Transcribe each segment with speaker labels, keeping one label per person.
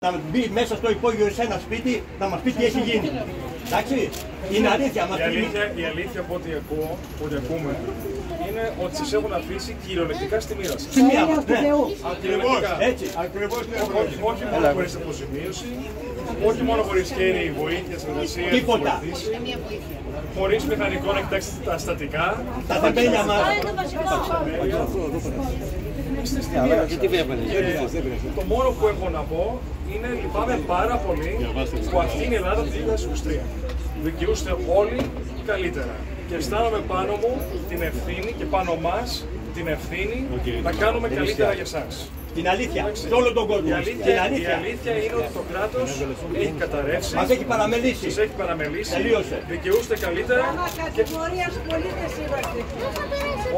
Speaker 1: να μπει μέσα στο υπόγειο σε ένα σπίτι να μας πει τι έχει γίνει. Εντάξει, είναι αλήθεια. Μας
Speaker 2: Η
Speaker 1: πει-
Speaker 2: αλήθεια, η αλήθεια από ό,τι ακούω, από ό,τι ακούμε, είναι ότι σας έχουν αφήσει κυριολεκτικά στη μοίρα σας.
Speaker 1: Στη μία μας, ναι.
Speaker 2: Ακριβώς.
Speaker 1: Έτσι.
Speaker 3: Ακριβώς ναι,
Speaker 2: Όχι, όχι μόνο χωρίς αποζημίωση, όχι μόνο χωρίς χέρι βοήθειας, συνεργασία,
Speaker 1: Τίποτα.
Speaker 2: χωρίς μηχανικό να κοιτάξει τα στατικά,
Speaker 1: Τα θεμέλια μας.
Speaker 2: Είστε στη μοίρα σας. Και το μόνο που έχω να πω είναι λυπάμαι πάρα πολύ που αυτή είναι η Ελλάδα του 2023. Δικαιούστε όλοι καλύτερα. Και αισθάνομαι πάνω μου την ευθύνη και πάνω μας την ευθύνη να κάνουμε καλύτερα για εσάς.
Speaker 1: Την αλήθεια. Σε όλο τον κόσμο.
Speaker 2: Η
Speaker 1: Την
Speaker 2: αλήθεια, η
Speaker 1: αλήθεια.
Speaker 2: αλήθεια είναι ότι το κράτος έχει καταρρεύσει,
Speaker 1: Μας έχει παραμελήσει.
Speaker 2: σας έχει παραμελήσει,
Speaker 1: Τελείωσε.
Speaker 2: δικαιούστε καλύτερα και
Speaker 4: Κατηγορίας πολίτες είμαστε.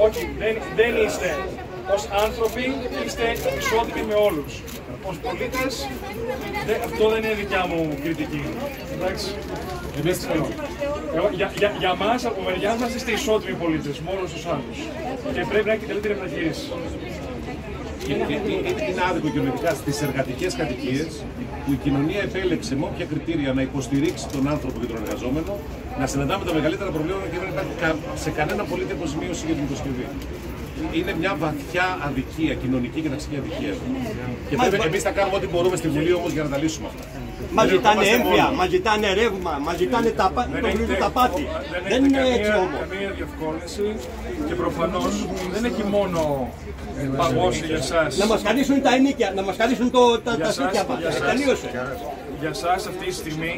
Speaker 2: όχι, δεν, δεν είστε. Ως άνθρωποι είστε ισότιμοι με όλους. Ως πολίτες, δεν- αυτό δεν είναι δικιά μου κριτική. Εντάξει. Εμείς Εγώ, για, για, για μας, από μεριά μας, είστε ισότιμοι πολίτες, μόνος στους άλλους. Και πρέπει να έχετε καλύτερη μεταχείριση.
Speaker 3: Είναι, είναι- είναι άδικο κοινωνικά στις εργατικές κατοικίες που η κοινωνία επέλεξε με όποια κριτήρια να υποστηρίξει τον άνθρωπο και τον εργαζόμενο να συναντάμε τα μεγαλύτερα προβλήματα και δεν υπάρχει κα- σε κανένα πολίτη αποζημίωση για την υποσκευή. Είναι μια βαθιά αδικία, κοινωνική και ταξική αδικία. Και πρέπει εμείς θα κάνουμε ό,τι μπορούμε στη Βουλή όμως για να τα λύσουμε αυτά.
Speaker 1: Μα
Speaker 3: Δεν
Speaker 1: ζητάνε
Speaker 3: ερχόμαστε
Speaker 1: έμβια,
Speaker 3: μόνοι.
Speaker 1: μα ζητάνε ρεύμα, μα ζητάνε τα, πα- το βρίζουν τα πάτη. Δεν είναι
Speaker 2: έχετε
Speaker 1: έτσι
Speaker 2: καμία,
Speaker 1: όμως.
Speaker 2: καμία διευκόλυνση και προφανώς δεν έχει μόνο παγώσει για εσάς.
Speaker 1: Να μας χαρίσουν τα ενίκια, να μας χαρίσουν το- τα,
Speaker 2: Για
Speaker 1: τα
Speaker 2: σας-
Speaker 1: σπίτια μας.
Speaker 2: για σας-
Speaker 1: Τελείωσε.
Speaker 2: Για σας αυτή τη στιγμή